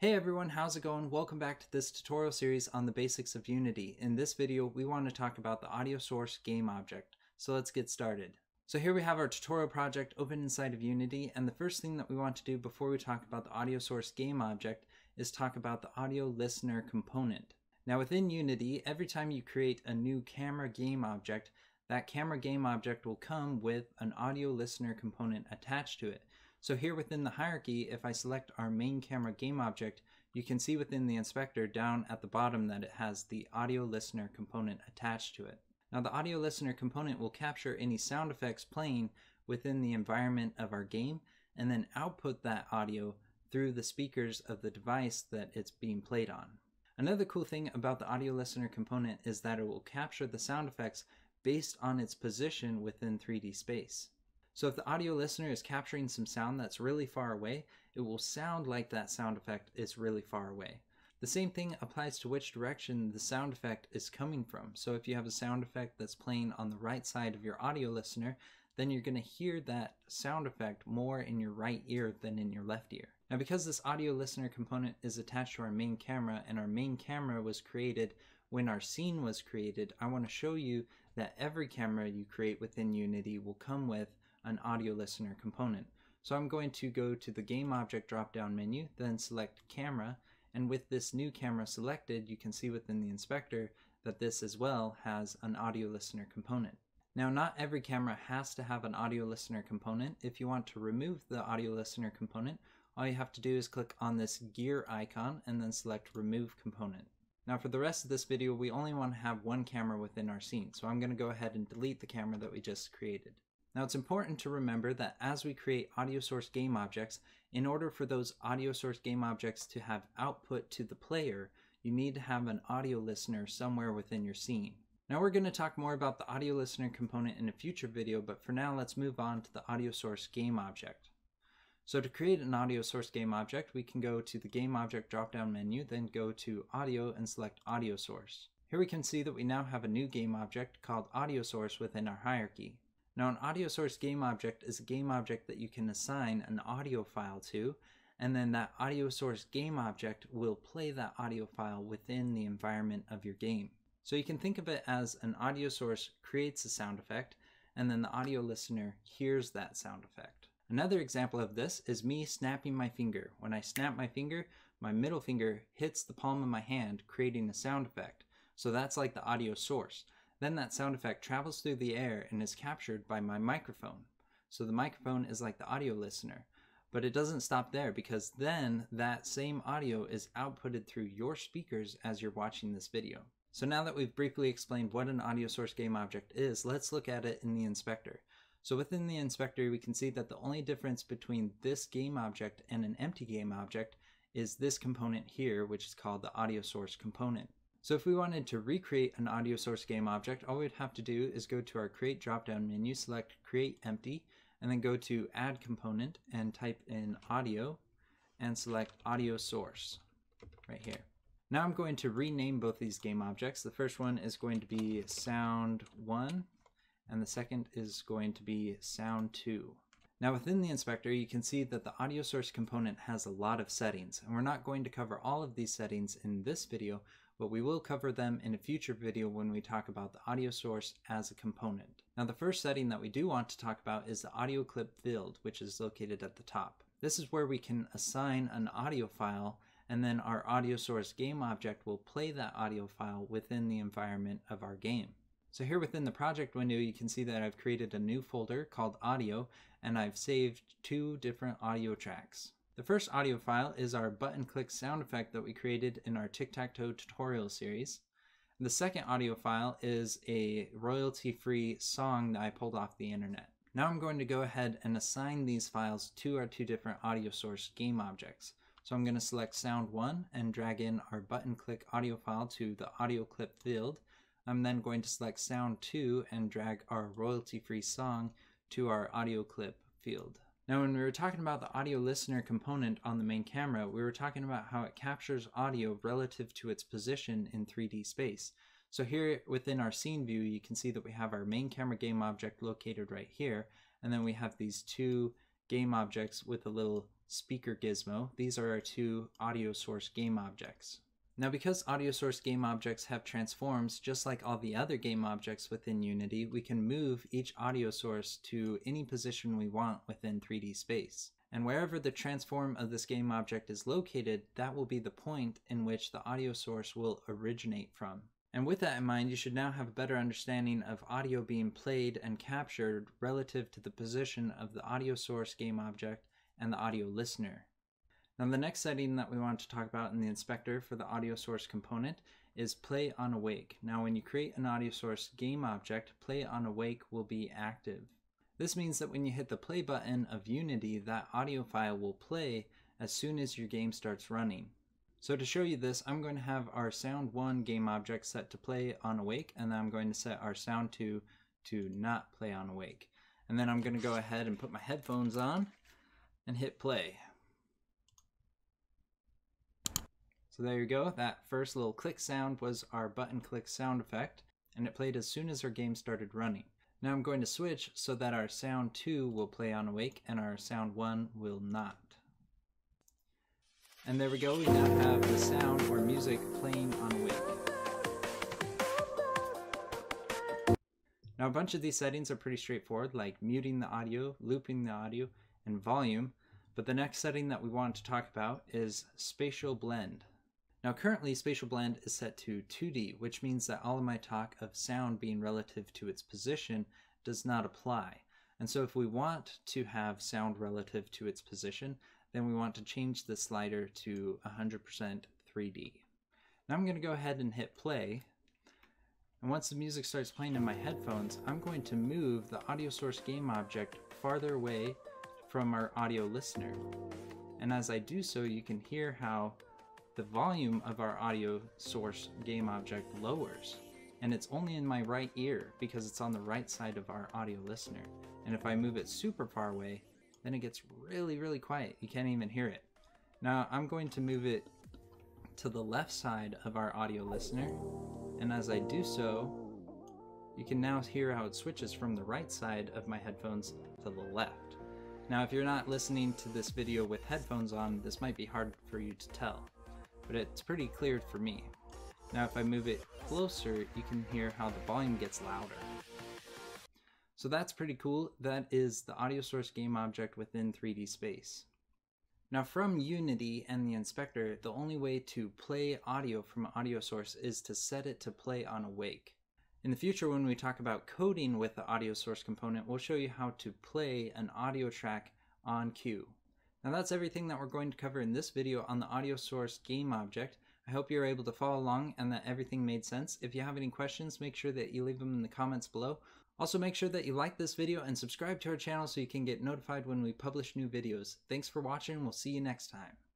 Hey everyone, how's it going? Welcome back to this tutorial series on the basics of Unity. In this video, we want to talk about the audio source game object. So let's get started. So here we have our tutorial project open inside of Unity, and the first thing that we want to do before we talk about the audio source game object is talk about the audio listener component. Now within Unity, every time you create a new camera game object, that camera game object will come with an audio listener component attached to it. So here within the hierarchy, if I select our main camera game object, you can see within the inspector down at the bottom that it has the audio listener component attached to it. Now the audio listener component will capture any sound effects playing within the environment of our game and then output that audio through the speakers of the device that it's being played on. Another cool thing about the audio listener component is that it will capture the sound effects based on its position within 3D space. So if the audio listener is capturing some sound that's really far away, it will sound like that sound effect is really far away. The same thing applies to which direction the sound effect is coming from. So if you have a sound effect that's playing on the right side of your audio listener, then you're going to hear that sound effect more in your right ear than in your left ear. Now because this audio listener component is attached to our main camera and our main camera was created when our scene was created, I want to show you that every camera you create within Unity will come with an audio listener component. So I'm going to go to the game object drop down menu, then select camera, and with this new camera selected, you can see within the inspector that this as well has an audio listener component. Now not every camera has to have an audio listener component. If you want to remove the audio listener component, all you have to do is click on this gear icon and then select remove component. Now for the rest of this video, we only want to have one camera within our scene. So I'm going to go ahead and delete the camera that we just created. Now it's important to remember that as we create audio source game objects, in order for those audio source game objects to have output to the player, you need to have an audio listener somewhere within your scene. Now we're going to talk more about the audio listener component in a future video, but for now let's move on to the audio source game object. So to create an audio source game object, we can go to the game object drop-down menu, then go to audio and select audio source. Here we can see that we now have a new game object called audio source within our hierarchy. Now, an audio source game object is a game object that you can assign an audio file to, and then that audio source game object will play that audio file within the environment of your game. So you can think of it as an audio source creates a sound effect, and then the audio listener hears that sound effect. Another example of this is me snapping my finger. When I snap my finger, my middle finger hits the palm of my hand, creating a sound effect. So that's like the audio source. Then that sound effect travels through the air and is captured by my microphone. So the microphone is like the audio listener. But it doesn't stop there because then that same audio is outputted through your speakers as you're watching this video. So now that we've briefly explained what an audio source game object is, let's look at it in the inspector. So within the inspector, we can see that the only difference between this game object and an empty game object is this component here, which is called the audio source component. So if we wanted to recreate an audio source game object, all we'd have to do is go to our create drop-down menu, select create empty, and then go to add component and type in audio and select audio source right here. Now I'm going to rename both these game objects. The first one is going to be sound one and the second is going to be sound two. Now within the inspector, you can see that the audio source component has a lot of settings, and we're not going to cover all of these settings in this video, but we will cover them in a future video when we talk about the audio source as a component. Now the first setting that we do want to talk about is the audio clip field, which is located at the top. This is where we can assign an audio file and then our audio source game object will play that audio file within the environment of our game. So here within the project window, you can see that I've created a new folder called audio and I've saved two different audio tracks. The first audio file is our button click sound effect that we created in our tic-tac-toe tutorial series. The second audio file is a royalty-free song that I pulled off the internet. Now I'm going to go ahead and assign these files to our two different audio source game objects. So I'm going to select sound 1 and drag in our button click audio file to the audio clip field. I'm then going to select sound 2 and drag our royalty-free song to our audio clip field. Now, when we were talking about the audio listener component on the main camera, we were talking about how it captures audio relative to its position in 3D space. So here within our scene view, you can see that we have our main camera game object located right here, and then we have these two game objects with a little speaker gizmo. These are our two audio source game objects. Now because audio source game objects have transforms just like all the other game objects within Unity, we can move each audio source to any position we want within 3D space. And wherever the transform of this game object is located, that will be the point in which the audio source will originate from. And with that in mind, you should now have a better understanding of audio being played and captured relative to the position of the audio source game object and the audio listener. Now the next setting that we want to talk about in the inspector for the audio source component is play on awake. Now when you create an audio source game object, play on awake will be active. This means that when you hit the play button of Unity, that audio file will play as soon as your game starts running. So to show you this, I'm going to have our sound 1 game object set to play on awake, and then I'm going to set our sound 2 to not play on awake. And then I'm going to go ahead and put my headphones on and hit play. So there you go. That first little click sound was our button click sound effect, and it played as soon as our game started running. Now I'm going to switch so that our sound 2 will play on awake and our sound 1 will not. And there we go, we now have the sound or music playing on awake. Now a bunch of these settings are pretty straightforward, like muting the audio, looping the audio, and volume, but the next setting that we want to talk about is spatial blend. Now currently spatial blend is set to 2D, which means that all of my talk of sound being relative to its position does not apply. And so if we want to have sound relative to its position, then we want to change the slider to 100% 3D. Now I'm going to go ahead and hit play. And once the music starts playing in my headphones, I'm going to move the audio source game object farther away from our audio listener. And as I do so, you can hear how the volume of our audio source game object lowers. And it's only in my right ear because it's on the right side of our audio listener. And if I move it super far away, then it gets really, really quiet. You can't even hear it. Now I'm going to move it to the left side of our audio listener. And as I do so, you can now hear how it switches from the right side of my headphones to the left. Now if you're not listening to this video with headphones on, this might be hard for you to tell but it's pretty clear for me. Now if I move it closer, you can hear how the volume gets louder. So that's pretty cool. That is the audio source game object within 3D space. Now from Unity and the inspector, the only way to play audio from an audio source is to set it to play on awake. In the future when we talk about coding with the audio source component, we'll show you how to play an audio track on cue. Now that's everything that we're going to cover in this video on the audio source game object. I hope you're able to follow along and that everything made sense. If you have any questions, make sure that you leave them in the comments below. Also make sure that you like this video and subscribe to our channel so you can get notified when we publish new videos. Thanks for watching, we'll see you next time.